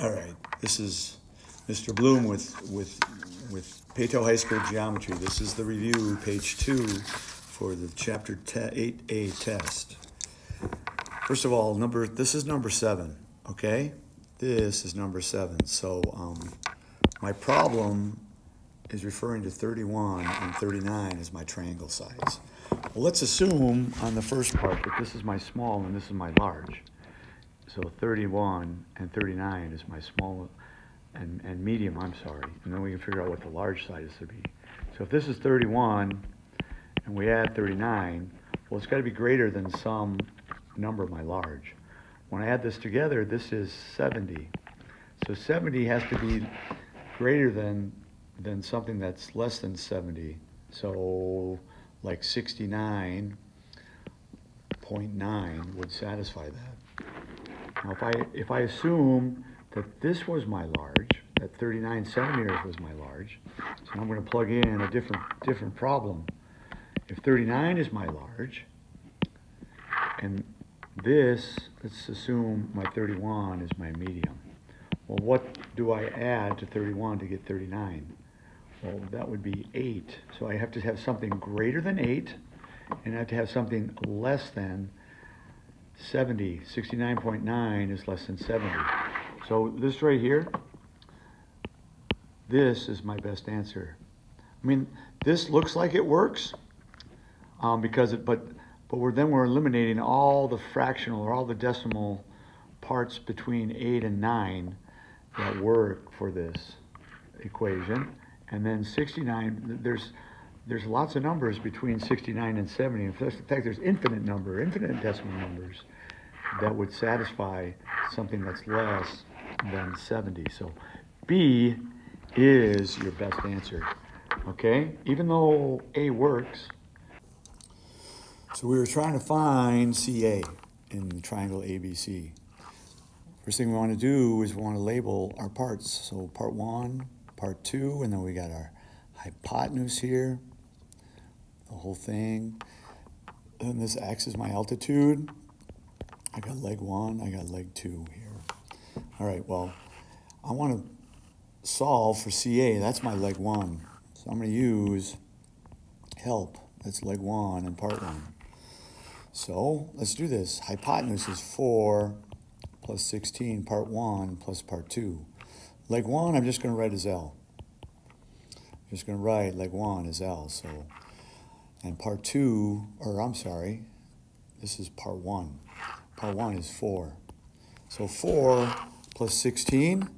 All right, this is Mr. Bloom with, with, with Peyto High School Geometry. This is the review, page two, for the chapter eight A test. First of all, number, this is number seven, okay? This is number seven, so, um, my problem is referring to thirty-one and thirty-nine as my triangle sides. Well, let's assume on the first part that this is my small and this is my large. So 31 and 39 is my small and, and medium, I'm sorry. And then we can figure out what the large side is to be. So if this is 31 and we add 39, well, it's got to be greater than some number of my large. When I add this together, this is 70. So 70 has to be greater than, than something that's less than 70. So like 69.9 would satisfy that. Now, if I, if I assume that this was my large, that 39 centimeters was my large, so I'm going to plug in a different, different problem. If 39 is my large, and this, let's assume my 31 is my medium. Well, what do I add to 31 to get 39? Well, that would be 8. So I have to have something greater than 8, and I have to have something less than 70, 69.9 is less than 70. So this right here, this is my best answer. I mean, this looks like it works um, because it, but, but we're, then we're eliminating all the fractional or all the decimal parts between 8 and 9 that work for this equation. And then 69, there's, there's lots of numbers between 69 and 70. In fact, there's infinite number, infinite decimal numbers that would satisfy something that's less than 70. So B is your best answer, okay? Even though A works. So we were trying to find CA in triangle ABC. First thing we want to do is we want to label our parts. So part one, part two, and then we got our hypotenuse here, the whole thing. And this X is my altitude. I got leg one, I got leg two here. All right, well, I want to solve for CA. That's my leg one. So I'm going to use help. That's leg one and part one. So let's do this. Hypotenuse is 4 plus 16, part 1 plus part 2. Leg 1, I'm just going to write as L. I'm just going to write leg 1 as L. So and part two, or I'm sorry, this is part one. Part one is four. So four plus 16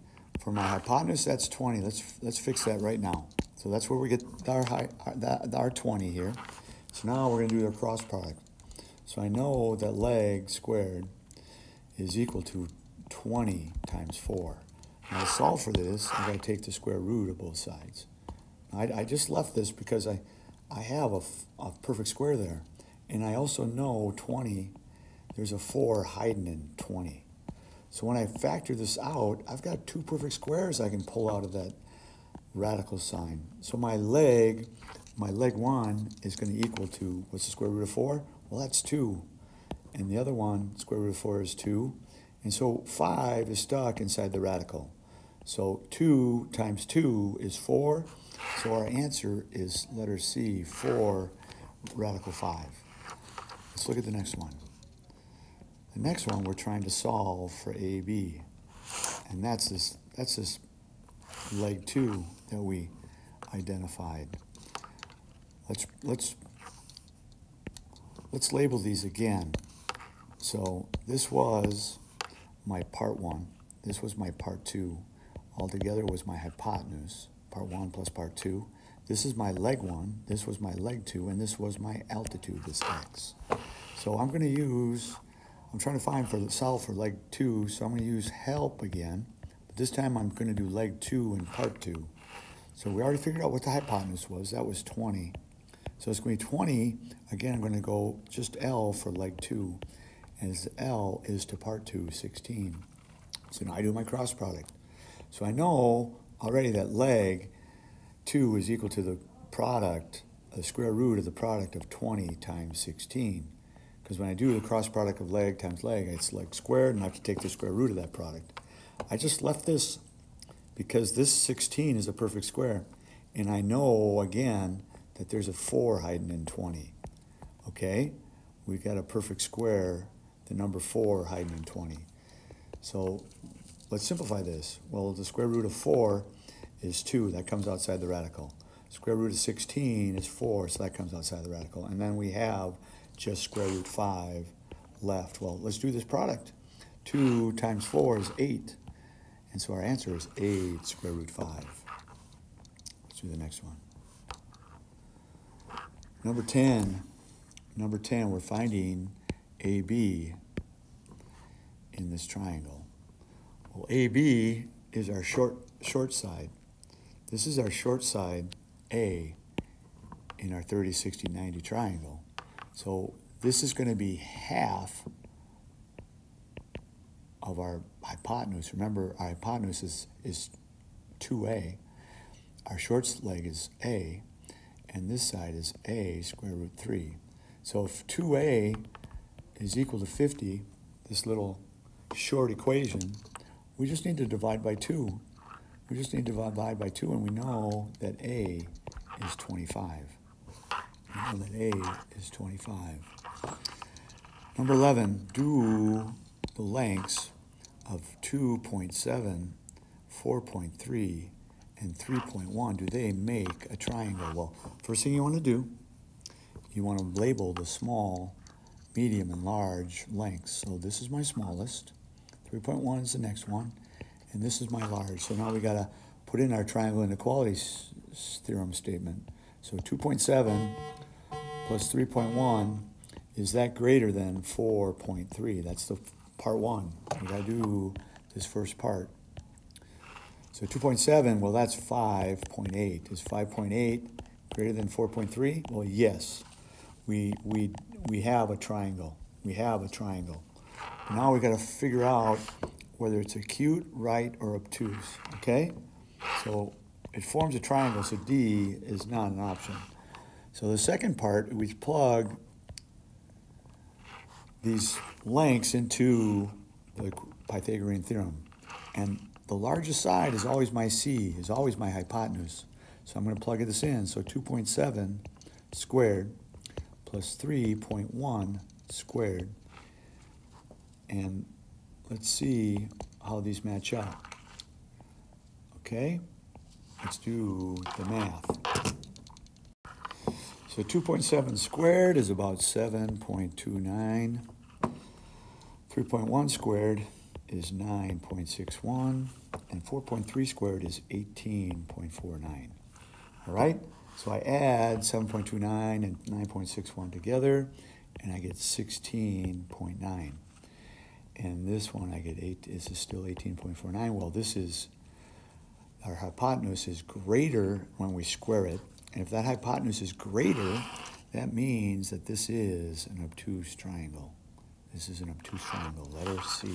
for my hypotenuse, that's 20. Let's, let's fix that right now. So that's where we get our, our, our 20 here. So now we're gonna do our cross product. So I know that leg squared is equal to 20 times four. Now to solve for this, I gotta take the square root of both sides. I, I just left this because I, I have a, a perfect square there. And I also know 20, there's a 4 hiding in 20. So when I factor this out, I've got two perfect squares I can pull out of that radical sign. So my leg, my leg 1 is going to equal to, what's the square root of 4? Well, that's 2. And the other one, square root of 4 is 2. And so 5 is stuck inside the radical. So 2 times 2 is 4. So our answer is letter C, 4 radical 5. Let's look at the next one. The next one we're trying to solve for AB. And that's this, that's this leg 2 that we identified. Let's, let's, let's label these again. So this was my part 1. This was my part 2. Altogether was my hypotenuse part one plus part two. This is my leg one, this was my leg two, and this was my altitude, this x. So I'm gonna use, I'm trying to find for the solve for leg two, so I'm gonna use help again. But this time I'm gonna do leg two and part two. So we already figured out what the hypotenuse was, that was 20. So it's gonna be 20, again I'm gonna go just L for leg two, as L is to part two, 16. So now I do my cross product. So I know already that leg 2 is equal to the product, the square root of the product of 20 times 16. Because when I do the cross product of leg times leg, it's leg squared, and I have to take the square root of that product. I just left this because this 16 is a perfect square. And I know, again, that there's a 4 hiding in 20. Okay? We've got a perfect square, the number 4 hiding in 20. So let's simplify this. Well, the square root of 4 is 2. That comes outside the radical. Square root of 16 is 4, so that comes outside the radical. And then we have just square root 5 left. Well, let's do this product. 2 times 4 is 8. And so our answer is 8 square root 5. Let's do the next one. Number 10. Number 10, we're finding AB in this triangle. Well, AB is our short, short side. This is our short side, A, in our 30, 60, 90 triangle. So this is going to be half of our hypotenuse. Remember, our hypotenuse is, is 2a. Our short leg is a, and this side is a square root 3. So if 2a is equal to 50, this little short equation, we just need to divide by 2. We just need to divide by 2, and we know that a is 25. We know that a is 25. Number 11, do the lengths of 2.7, 4.3, and 3.1, do they make a triangle? Well, first thing you want to do, you want to label the small, medium, and large lengths. So this is my smallest, 3.1 is the next one, and this is my large. So now we got to put in our triangle inequality theorem statement. So 2.7 plus 3.1, is that greater than 4.3? That's the part one. We gotta do this first part. So 2.7, well, that's 5.8. Is 5.8 greater than 4.3? Well, yes. We, we, we have a triangle. We have a triangle. Now we got to figure out whether it's acute, right, or obtuse, okay? So it forms a triangle, so D is not an option. So the second part, we plug these lengths into the Pythagorean theorem. And the largest side is always my C, is always my hypotenuse. So I'm going to plug this in. So 2.7 squared plus 3.1 squared. And let's see how these match up. Okay, let's do the math. So 2.7 squared is about 7.29. 3.1 squared is 9.61, and 4.3 squared is 18.49. All right, so I add 7.29 and 9.61 together, and I get 16.9. And this one I get 8, this is still 18.49. Well, this is, our hypotenuse is greater when we square it, and if that hypotenuse is greater, that means that this is an obtuse triangle. This is an obtuse triangle, letter C.